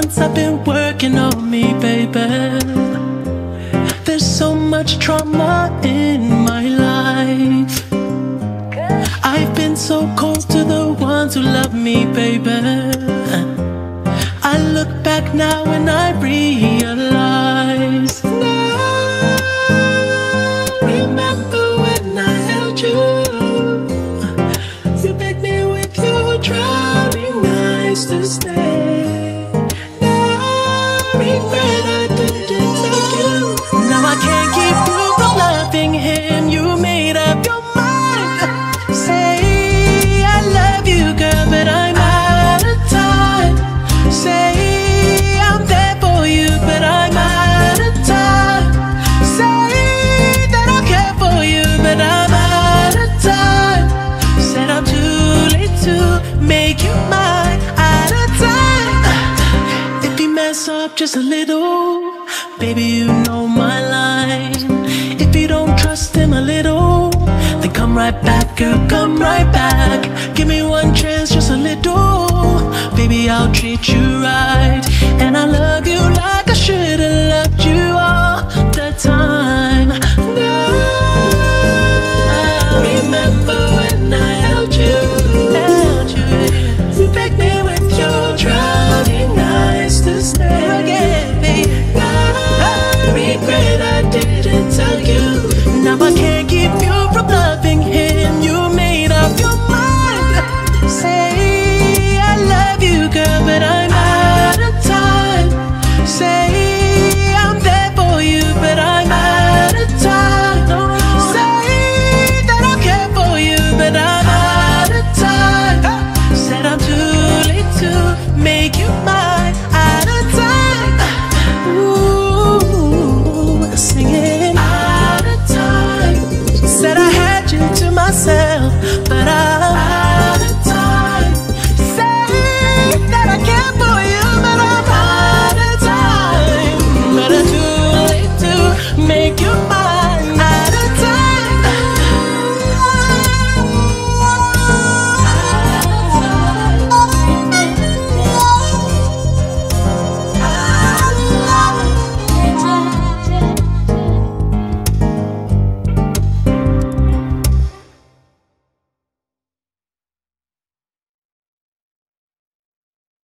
months I've been working on me, baby. There's so much trauma in my life. I've been so cold to the ones who love me, baby. I look back now and I realize. Now, remember when I held you? You begged me with your drowning eyes to stay. Up just a little, baby, you know my line. If you don't trust him a little, then come right back, girl, come right back. Give me one chance, just a little. Baby, I'll treat you right. And I love you like I should've loved you all the time. Now, remember